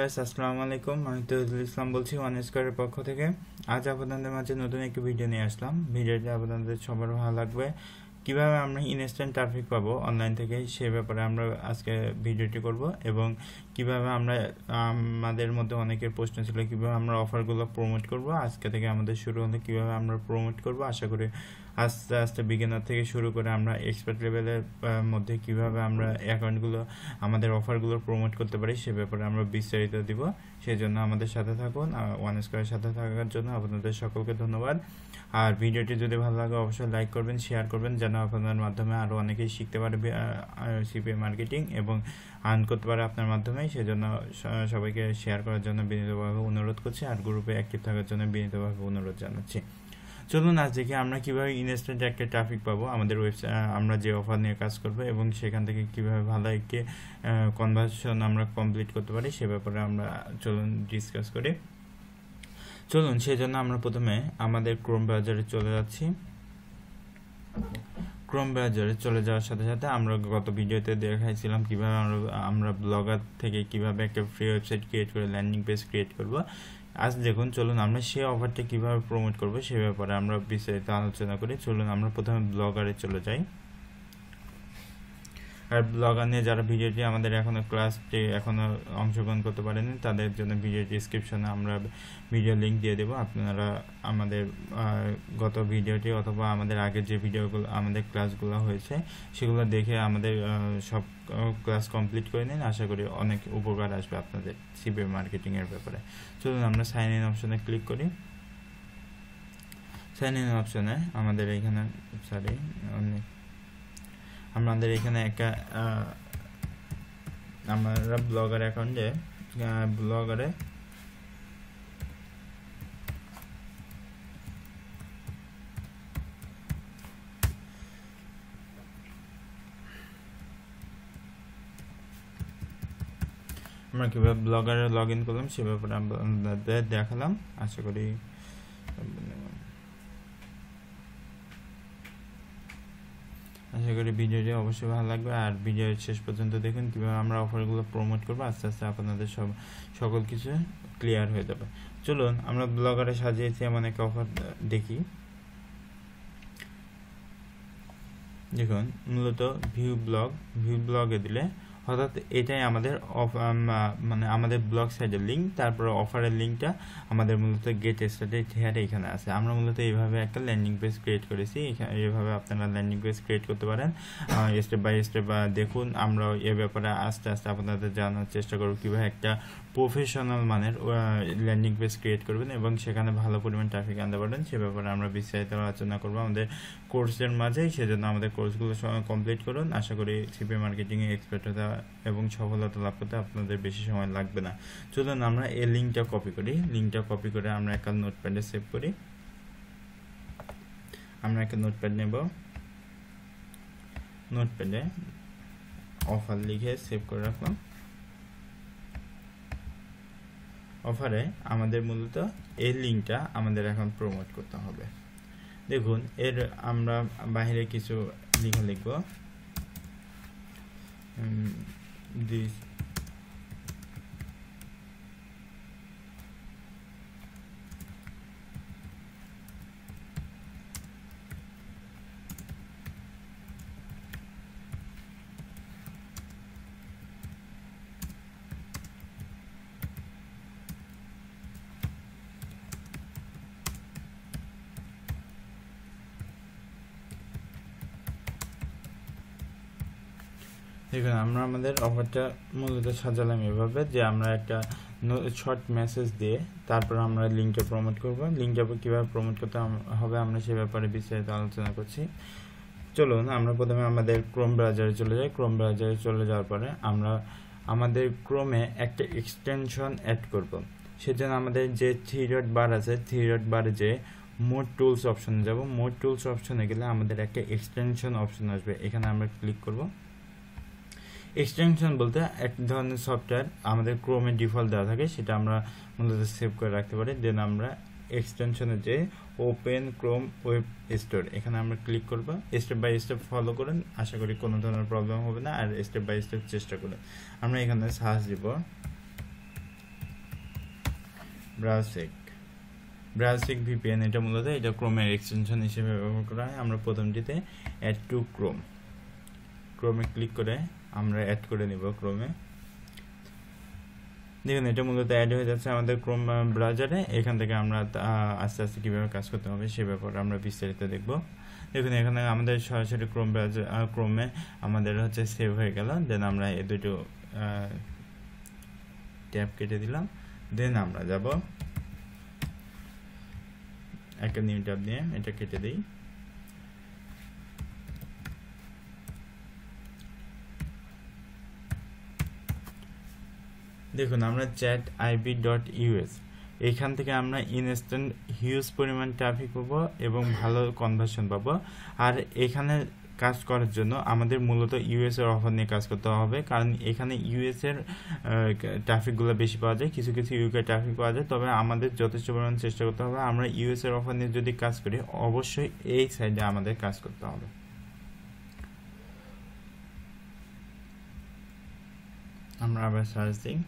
Viewers আসসালামু আলাইকুম। আমি তহিদুল ইসলাম বলছি ওয়ান স্কোয়ারের পক্ষ থেকে। আজ আপনাদের মাঝে নতুন একটি ভিডিও নিয়ে আসলাম। ভিডিওটি আপনাদের সবার ভালো লাগবে। কীভাবে আমরা ইনস্ট্যান্ট ট্রাফিক পাবো অনলাইন থেকে, সে ব্যাপারে আমরা আজকে ভিডিওটি করব এবং কীভাবে আমরা, আমাদের মধ্যে অনেকের প্রশ্ন ছিল, কীভাবে আমরা অফারগুলো প্রমোট করব। আজকে থেকে আমাদের শুরু হলে কীভাবে আমরা প্রমোট করব, আশা করি আস্তে আস্তে বিগিনার থেকে শুরু করে আমরা এক্সপার্ট লেভেলের মধ্যে কীভাবে আমরা অ্যাকাউন্টগুলো আমাদের অফারগুলো প্রমোট করতে পারি সে ব্যাপারে আমরা বিস্তারিত দিব। সেই জন্য আমাদের সাথে থাকুন ওয়ান স্কোয়ারের সাথে থাকার জন্য আপনাদের সকলকে ধন্যবাদ। আর ভিডিওটি যদি ভালো লাগে অবশ্যই লাইক করবেন শেয়ার করবেন, যেন আপনাদের মাধ্যমে আরও অনেকেই শিখতে পারবে সিপিএ মার্কেটিং এবং আর্ন করতে পারে আপনার মাধ্যমে সেজন্য সবাইকে শেয়ার করার জন্য বিনীতভাবে অনুরোধ করছি, আর গ্রুপে অ্যাক্টিভ থাকার জন্য বিনীতভাবে অনুরোধ জানাচ্ছি। চলুন আজ দেখি আমরা কীভাবে ইনস্ট্যান্ট একটা ট্রাফিক পাবো, আমাদের ওয়েবসাইট আমরা যে অফার নিয়ে কাজ করব এবং সেখান থেকে কীভাবে ভালো একটি কনভার্সন আমরা কমপ্লিট করতে পারি সে ব্যাপারে আমরা চলুন ডিসকাস করি। চলুন সেই জন্য আমরা প্রথমে আমাদের ক্রোম ব্রাউজারে চলে যাচ্ছি। ক্রোম ব্রাউজারে চলে যাওয়ার সাথে সাথে আমরা গত ভিডিওতে দেখাইছিলাম কীভাবে আমরা আমরা ব্লগার থেকে কীভাবে একটা ফ্রি ওয়েবসাইট ক্রিয়েট করে ল্যান্ডিং পেজ ক্রিয়েট করব। আজ দেখুন, চলুন আমরা সেই অফারটা কীভাবে প্রমোট করব সে ব্যাপারে আমরা বিস্তারিত আলোচনা করি। চলুন, আমরা প্রথমে ব্লগারে চলে যাই। আর ব্লগার নিয়ে যারা ভিডিওটি আমাদের এখনও ক্লাসটি এখনও অংশগ্রহণ করতে পারেনি, তাদের জন্য ভিডিও ডিসক্রিপশনে আমরা ভিডিও লিঙ্ক দিয়ে দেবো। আপনারা আমাদের গত ভিডিওটি অথবা আমাদের আগের যে ভিডিওগুলো আমাদের ক্লাসগুলো হয়েছে, সেগুলো দেখে আমাদের সব ক্লাস কমপ্লিট করে নিন। আশা করি অনেক উপকার আসবে আপনাদের সিবি মার্কেটিংয়ের ব্যাপারে। চলুন আমরা সাইন ইন অপশনে ক্লিক করি। সাইন ইন অপশনে আমাদের এখানে সরি অনেক আমাদের এখানে একটা আমরা ব্লগার অ্যাকাউন্টে ব্লগারে আমরা কীভাবে ব্লগারে লগ ইন করলাম সে ব্যাপারে দেখালাম। আশা করি করি ভিডিওটি অবশ্যই ভালো লাগবে। আর ভিডিওর শেষ পর্যন্ত দেখুন কীভাবে আমরা অফারগুলো প্রমোট করব। আস্তে আস্তে আপনাদের সব, সকল কিছু ক্লিয়ার হয়ে যাবে। চলুন, আমরা ব্লগারে সাজিয়েছি এমন একটা অফার দেখি। দেখুন, মূলত ভিউ ব্লগ ভিউ ব্লগে দিলে অর্থাৎ এটাই আমাদের মানে আমাদের ব্লগ সাইডের লিঙ্ক তারপর অফারের লিঙ্কটা আমাদের মূলত গেট স্টার্টের হেয়ার এখানে আছে। আমরা মূলত এইভাবে একটা ল্যান্ডিং পেজ ক্রিয়েট করেছি। এভাবে আপনারা ল্যান্ডিং পেজ ক্রিয়েট করতে পারেন। স্টেপ বাই স্টেপ দেখুন আমরা এ ব্যাপারে আস্তে আস্তে আপনাদের জানার চেষ্টা করব কীভাবে একটা প্রফেশনাল মানের ল্যান্ডিং পেজ ক্রিয়েট করবেন এবং সেখানে ভালো পরিমাণ ট্রাফিক আনতে পারবেন। সে ব্যাপারে আমরা বিস্তারিত আলোচনা করব আমাদের কোর্সের মাঝেই। সেজন্য আমাদের কোর্সগুলো কমপ্লিট করুন। আশা করি সিপি মার্কেটিংয়ে এক্সপার্ট হতে এবং সফলতা লাভ করতে আপনাদের বেশি সময় লাগবে না। চলুন আমরা এই লিঙ্কটা কপি করি। লিঙ্কটা কপি করে আমরা একটা নোটপ্যাডে সেভ করি। আমরা একটা নোটপ্যাড নেব। নোটপ্যাডে অফার লিখে সেভ করে রাখলাম। অফারে আমাদের মূলত এই লিঙ্কটা আমাদের এখন প্রমোট করতে হবে। দেখুন, এর আমরা বাহিরে কিছু লিখে লিখব। this দেখুন আমরা আমাদের অফারটা মূলত সাজালাম এভাবে যে আমরা একটা শর্ট মেসেজ দিয়ে তারপর আমরা লিঙ্কটা প্রমোট করব। লিঙ্কটা কীভাবে প্রমোট করতে হবে আমরা সে ব্যাপারে বিস্তারিত আলোচনা করছি। চলুন, আমরা প্রথমে আমাদের ক্রোম ব্রাউজারে চলে যাই। ক্রোম ব্রাউজারে চলে যাওয়ার পরে আমরা আমাদের ক্রোমে একটা এক্সটেনশন অ্যাড করব। সেজন্য আমাদের যে থ্রি ডট বার আছে থ্রি ডট বারে যে মোড টুলস অপশনে যাব। মোড টুলস অপশনে গেলে আমাদের একটা এক্সটেনশন অপশন আসবে। এখানে আমরা ক্লিক করব। এক্সটেনশন বলতে এক ধরনের সফটওয়্যার আমাদের ক্রোমে ডিফল্ট দেওয়া থাকে, সেটা আমরা মূলত সেভ করে রাখতে পারি। দেন আমরা এক্সটেনশনে যে ওপেন ক্রোম ওয়েব স্টোর এখানে আমরা ক্লিক করব। স্টেপ বাই স্টেপ ফলো করেন, আশা করি কোনো ধরনের প্রবলেম হবে না, আর স্টেপ বাই স্টেপ চেষ্টা করেন। আমরা এখানে সার্চ দিব ব্রাউসিক ব্রাউসিক ভিপিএন এটা মূলত এটা ক্রোমের এক্সটেনশন হিসেবে ব্যবহার করা হয়। আমরা প্রথমটিতে অ্যাড টু ক্রোম ক্রোমে ক্লিক করে আমরা অ্যাড করে নিব ক্রোমে। দেখুন, এটা মূলত অ্যাড হয়ে যাচ্ছে আমাদের ক্রোম ব্রাউজারে এখান থেকে আমরা আস্তে আস্তে কীভাবে কাজ করতে হবে সে ব্যাপারে আমরা বিস্তারিত দেখব। দেখুন, এখানে আমাদের সরাসরি ক্রোম ব্রাউজার ক্রোমে আমাদের হচ্ছে সেভ হয়ে গেল। দেন আমরা এ দুটো ট্যাব কেটে দিলাম। দেন আমরা যাব। একটা নিউ ট্যাব নিয়ে এটা কেটে দিই। দেখুন, আমরা চ্যাট আইবি ডট ইউএস এইখান থেকে আমরা ইনস্ট্যান্ট হিউজ পরিমাণ ট্রাফিক পাবো এবং ভালো কনভার্সন পাবো। আর এখানে কাজ করার জন্য আমাদের মূলত ইউএস এর অফার নিয়ে কাজ করতে হবে, কারণ এখানে ইউএস এর ট্রাফিকগুলো বেশি পাওয়া যায়, কিছু কিছু ইউকে ট্রাফিক পাওয়া যায়। তবে আমাদের যথেষ্ট পরিমাণ চেষ্টা করতে হবে। আমরা ইউএস এর অফার নিয়ে যদি কাজ করি, অবশ্যই এই সাইডে আমাদের কাজ করতে হবে। আমরা আবার সার্চ দিই।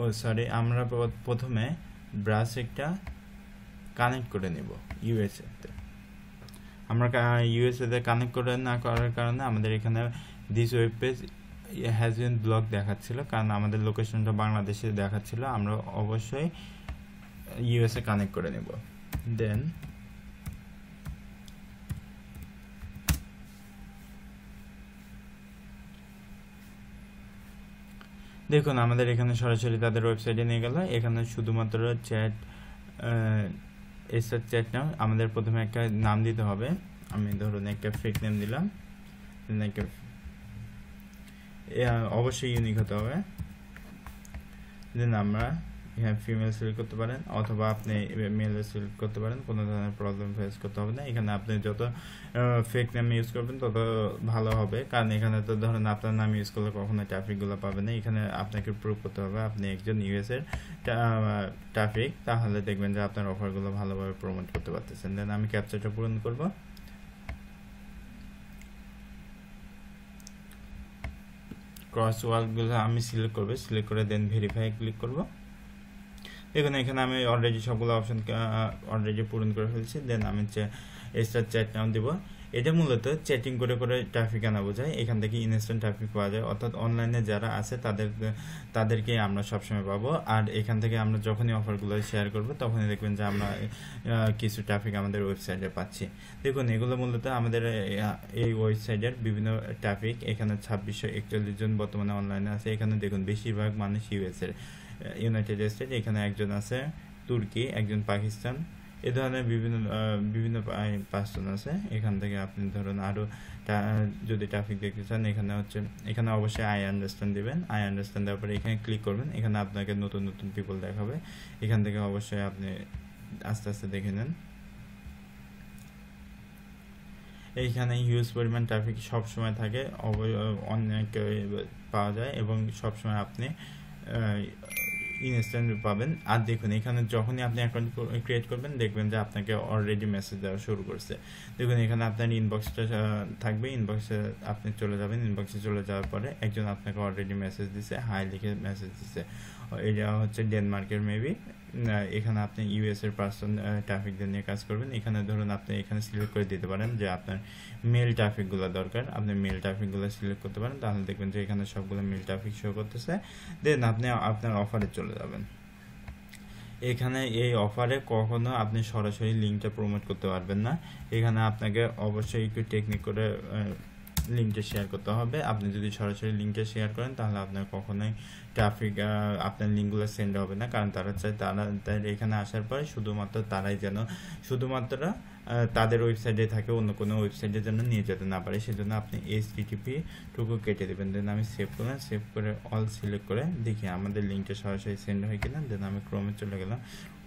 ও সরি আমরা প্রথমে ব্রাশ একটা কানেক্ট করে নেব ইউএসএতে আমরা ইউএসএতে কানেক্ট করে না করার কারণে আমাদের এখানে this web page has been block দেখাচ্ছিল, কারণ আমাদের লোকেশনটা বাংলাদেশে দেখাচ্ছিল, আমরা অবশ্যই ইউএসএ কানেক্ট করে নেব। দেন দেখুন, আমাদের এখানে সরাসরি তাদের ওয়েবসাইটে নিয়ে গেল। এখানে শুধুমাত্র চ্যাট এসব চ্যাট নাম আমাদের প্রথমে একটা নাম দিতে হবে। আমি ধরুন একটা ফেক নেম দিলাম। একটা অবশ্যই ইউনিক হতে হবে। দেন আমরা এখানে ফিমেল সিলেক্ট করতে পারেন, অথবা আপনি মেল সিলেক্ট করতে পারেন, কোনো ধরনের প্রবলেম ফেস করতে হবে না। এখানে আপনি যত ফেক নাম ইউজ করবেন, তত ভালো হবে। কারণ এখানে তো ধরেন আপনার নাম ইউজ করলে কখনো ট্রাফিকগুলো পাবে না। এখানে আপনাকে প্রুভ করতে হবে আপনি একজন ইউএস এর ট্রাফিক তাহলে দেখবেন যে আপনার অফারগুলো ভালোভাবে প্রমোট করতে পারতেছেন। দেন আমি ক্যাপচারটা পূরণ করব। ক্রস ওয়ার্কগুলো আমি সিলেক্ট করব। সিলেক্ট করে দেন ভেরিফাই ক্লিক করব। দেখুন এখানে আমি অলরেডি সবগুলো অপশন অলরেডি পূরণ করে ফেলছি। দেন আমি এক্সট্রা চ্যাট নাম দিব, এটা মূলত চ্যাটিং করে করে ট্রাফিক আনা বোঝায়। এখান থেকে ইনস্ট্যান্ট ট্রাফিক পাওয়া যায়। অর্থাৎ অনলাইনে যারা আছে, তাদের, তাদেরকে আমরা সবসময় পাবো। আর এখান থেকে আমরা যখনই অফারগুলো শেয়ার করব, তখনই দেখবেন যে আমরা কিছু ট্রাফিক আমাদের ওয়েবসাইটে পাচ্ছি। দেখুন, এগুলো মূলত আমাদের এই ওয়েবসাইটের বিভিন্ন ট্রাফিক এখানে ছাব্বিশশো একচল্লিশ জন বর্তমানে অনলাইনে আছে। এখানে দেখুন, বেশিরভাগ মানুষ ইউএসের ইউনাইটেড স্টেট এখানে একজন আছে, তুর্কি, একজন পাকিস্তান। এ ধরনের বিভিন্ন বিভিন্ন পার্সন আছে। এখান থেকে আপনি ধরুন আরও যদি ট্রাফিক দেখতে চান, এখানে হচ্ছে, এখানে অবশ্যই আই আন্ডারস্ট্যান্ড দেবেন। আই আন্ডারস্ট্যান্ড দেওয়ার পরে এখানে ক্লিক করবেন। এখানে আপনাকে নতুন নতুন পিপল দেখাবে। এখান থেকে অবশ্যই আপনি আস্তে আস্তে দেখে নেন। এইখানে হিউজ পরিমাণ ট্রাফিক সব সময় থাকে অনেক পাওয়া যায় এবং সব সময় আপনি ইনস্ট্যান্ট পাবেন। আর দেখুন, এখানে যখনই আপনি অ্যাকাউন্ট ক্রিয়েট করবেন, দেখবেন যে আপনাকে অলরেডি মেসেজ দেওয়া শুরু করছে। দেখুন, এখানে আপনার ইনবক্সটা থাকবে। ইনবক্সে আপনি চলে যাবেন। ইনবক্সে চলে যাওয়ার পরে একজন আপনাকে অলরেডি মেসেজ দিছে হাই লিখে মেসেজ দিছে। এটা হচ্ছে ডেনমার্কের মেবি এখানে আপনি ইউএস এর পার্সন ট্রাফিকদের নিয়ে কাজ করবেন। এখানে ধরুন আপনি এখানে সিলেক্ট করে দিতে পারেন যে আপনার মেল ট্রাফিকগুলো দরকার। আপনি মেল ট্রাফিকগুলো সিলেক্ট করতে পারেন, তাহলে দেখবেন যে এখানে সবগুলো মেল ট্রাফিক শো করতেছে। দেন আপনি আপনার অফারে চলে যাবেন। এখানে এই অফারে কখনো আপনি সরাসরি লিঙ্কটা প্রমোট করতে পারবেন না। এখানে আপনাকে অবশ্যই একটু টেকনিক করে লিঙ্কটা শেয়ার করতে হবে। আপনি যদি সরাসরি লিঙ্কটা শেয়ার করেন, তাহলে আপনার কখনোই ট্রাফিক আপনার লিঙ্কগুলো সেন্ড হবে না। কারণ তারা চায় তারা এখানে আসার পরে শুধুমাত্র তারাই যেন, শুধুমাত্র তাদের ওয়েবসাইটে থাকে, অন্য কোনো ওয়েবসাইটে যেন নিয়ে যেতে না পারে। সেজন্য আপনি এইচ টুকু কেটে দেবেন। দেন আমি সেভ করলাম সেভ করে অল সিলেক্ট করে দেখি আমাদের লিঙ্কটা সরাসরি সেন্ড হয়ে কিনা। দেন আমি ক্রোমে চলে গেলাম।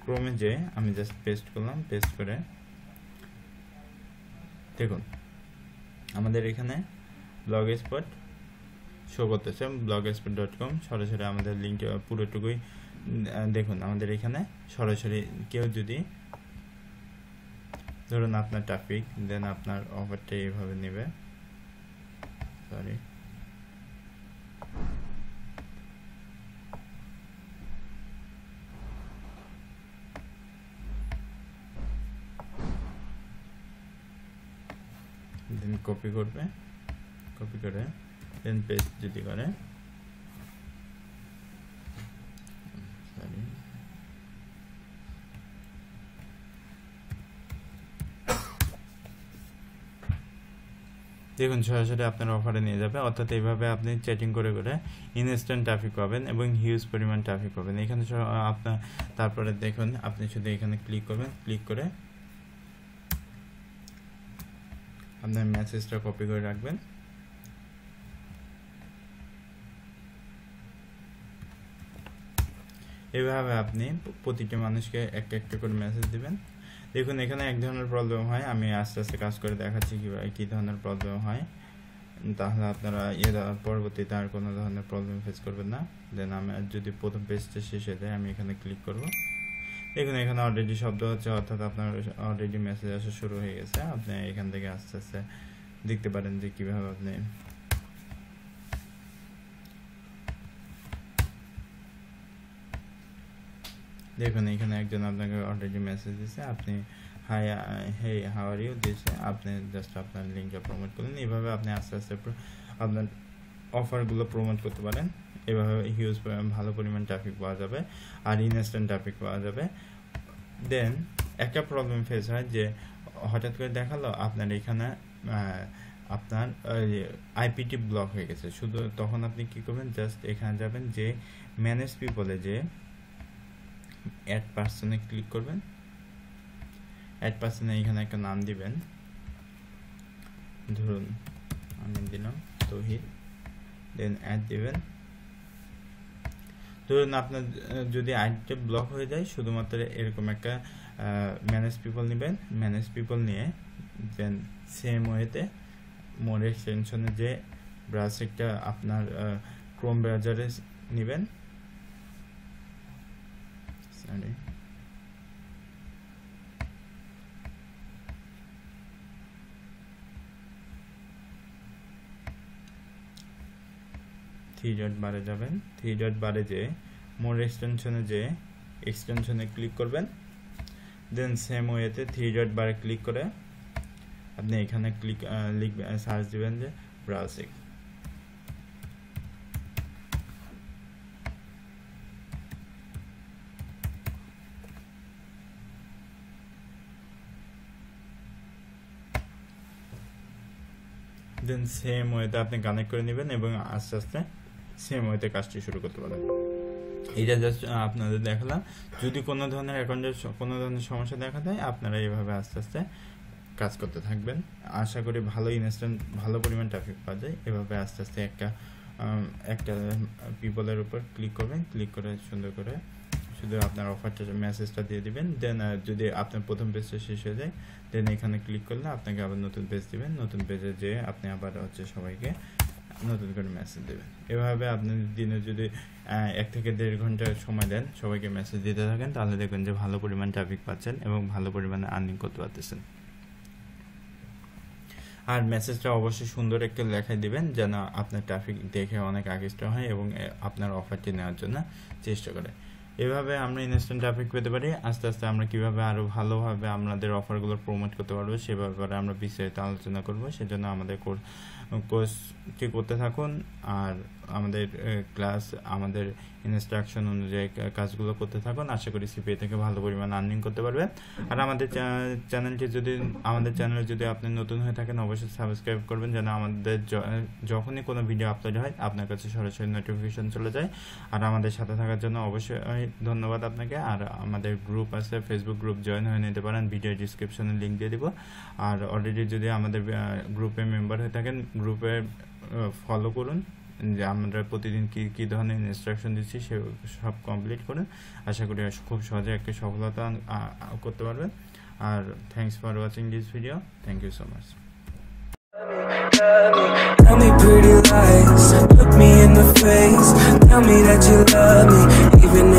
ক্রোমে যেয়ে আমি জাস্ট পেস্ট করলাম পেস্ট করে দেখুন আমাদের এখানে ব্লগ স্পট শো করতেছে ব্লগ স্পট ডট কম সরাসরি আমাদের লিঙ্ক পুরোটুকুই দেখুন আমাদের এখানে সরাসরি কেউ যদি ধরুন আপনার ট্রাফিক দেন আপনার অফারটা এইভাবে নেবে। সরি কপি করবে কপি করে দেন পেস্ট যদি করে। দেখুন, সরাসরি আপনার অফারে নিয়ে যাবে। অর্থাৎ এইভাবে আপনি চ্যাটিং করে করে ইনস্ট্যান্ট ট্রাফিক পাবেন এবং হিউজ পরিমাণ ট্রাফিক পাবেন। এখানে আপনার, তারপরে দেখুন, আপনি শুধু এখানে ক্লিক করবেন ক্লিক করে আপনার মেসেজটা কপি করে রাখবেন। এভাবে আপনি প্রতিটি মানুষকে একটা একটা করে মেসেজ দিবেন। দেখুন, এখানে এক ধরনের প্রবলেম হয়, আমি আস্তে আস্তে কাজ করে দেখাচ্ছি কীভাবে কী ধরনের প্রবলেম হয়। তাহলে আপনারা এর পরবর্তীতে আর কোনো ধরনের প্রবলেম ফেস করবেন না। দেন আমি যদি প্রথম পেজটা শেষ হয়ে যায়, আমি এখানে ক্লিক করব। দেখুন এখানে অলরেডি শব্দ হচ্ছে, অর্থাৎ আপনার অলরেডি মেসেজ আসা শুরু হয়ে গেছে। আপনি এখান থেকে আস্তে আস্তে দেখতে পারেন যে কীভাবে আপনি দেখুন, এখানে একজন আপনাকে অলরেডি মেসেজ দিয়েছে আপনি হাই হে হাওয়ার ইউ দিয়েছে আপনি জাস্ট আপনার লিঙ্কটা প্রমোট করলেন। এইভাবে আপনি আস্তে আস্তে আপনার অফারগুলো প্রমোট করতে পারেন। এভাবে হিউজ ভালো পরিমাণ ট্রাফিক পাওয়া যাবে আর ইনস্ট্যান্ট ট্রাফিক পাওয়া যাবে। দেন একটা প্রবলেম ফেস হয় যে হঠাৎ করে দেখাল আপনার এখানে আপনার আইপিটি ব্লক হয়ে গেছে। শুধু তখন আপনি কি করবেন? জাস্ট এখানে যাবেন যে ম্যানেজ পিপলে যে অ্যাড পার্সনে ক্লিক করবেন। অ্যাড পার্সনে এখানে একটা নাম দিবেন। ধরুন, আমি দিলাম তহিদ। দেন অ্যাড দেবেন ধরুন আপনার যদি আইডিটা ব্লক হয়ে যায়, শুধুমাত্র এরকম একটা ম্যানেজ পিপল নেবেন। ম্যানেজ পিপল নিয়ে দেন সেম ওয়েতে মোর এক্সটেনশনে যে ব্রাউজারটা আপনার ক্রোম ব্রাউজারে নেবেন। সরি থ্রি ডট বারে যাবেন। থ্রি ডট বারে যে, মোর এক্সটেনশনে যে এক্সটেনশনে ক্লিক করবেন। দেন সেম ওয়েতে থ্রি ডট বারে ক্লিক করে আপনি এখানে ক্লিক লিখবেন সার্চ দিবেন যে ব্রাউজিং দেন সেম ওয়েতে আপনি কানেক্ট করে নেবেন এবং আস্তে আস্তে সেম ওয়েতে কাজটি শুরু করতে পারেন। এটা জাস্ট আপনাদের দেখালাম। যদি কোনো ধরনের অ্যাকাউন্টের কোনো ধরনের সমস্যা দেখা দেয়, আপনারা এইভাবে আস্তে আস্তে কাজ করতে থাকবেন। আশা করি ভালো ইনস্ট্যান্ট ভালো পরিমাণ ট্রাফিক পাওয়া যায়। এভাবে আস্তে আস্তে একটা একটা পিপলের উপর ক্লিক করবেন। ক্লিক করে সুন্দর করে শুধু আপনার অফারটা মেসেজটা দিয়ে দিবেন। দেন যদি আপনার প্রথম পেজটা শেষ হয়ে যায় দেন এখানে ক্লিক করলে আপনাকে আবার নতুন পেজ দিবেন। নতুন পেজে যেয়ে আপনি আবার হচ্ছে সবাইকে নতুন করে মেসেজ দেবেন এভাবে আপনি দিনে যদি এক থেকে দেড় ঘণ্টা সময় দেন, সবাইকে মেসেজ দিতে থাকেন, তাহলে দেখবেন যে ভালো পরিমাণ ট্রাফিক পাচ্ছেন এবং ভালো পরিমাণে আর্নিং করতে পারতেছেন। আর মেসেজটা অবশ্যই সুন্দর একটা লেখায় দিবেন, যেন আপনার ট্রাফিক দেখে অনেক আকৃষ্ট হয় এবং আপনার অফারটি নেওয়ার জন্য চেষ্টা করে। এভাবে আমরা ইনস্ট্যান্ট ট্রাফিক পেতে পারি। আস্তে আস্তে আমরা কীভাবে আরও ভালোভাবে আমাদের অফারগুলো প্রমোট করতে পারব, সে ব্যাপারে আমরা বিস্তারিত আলোচনা করব। সেজন্য আমাদের কোর্সটি করতে থাকুন। আর আমাদের ক্লাস আমাদের ইনস্ট্রাকশন অনুযায়ী কাজগুলো করতে থাকুন। আশা করি সিপিএ থেকে ভালো পরিমাণ আর্নিং করতে পারবেন। আর আমাদের চ্যানেলটি যদি, আমাদের চ্যানেলে যদি আপনি নতুন হয়ে থাকেন, অবশ্যই সাবস্ক্রাইব করবেন যেন আমাদের যখনই কোনো ভিডিও আপলোড হয়, আপনার কাছে সরাসরি নোটিফিকেশন চলে যায়। আর আমাদের সাথে থাকার জন্য অবশ্যই ধন্যবাদ আপনাকে। আর আমাদের গ্রুপ আছে ফেসবুক গ্রুপ জয়েন হয়ে নিতে পারেন। ভিডিও ডিসক্রিপশনে লিঙ্ক দিয়ে দিব। আর অলরেডি যদি আমাদের গ্রুপে মেম্বার হয়ে থাকেন গ্রুপে ফলো করুন। যে আমরা প্রতিদিন কী কী ধরনের ইনস্ট্রাকশন দিচ্ছি সে সব কমপ্লিট করে আশা করি খুব সহজে একটা সফলতা করতে পারবেন। আর thanks for watching this video thank you so much Tell me pretty lies, look me in the face. Tell me that you love me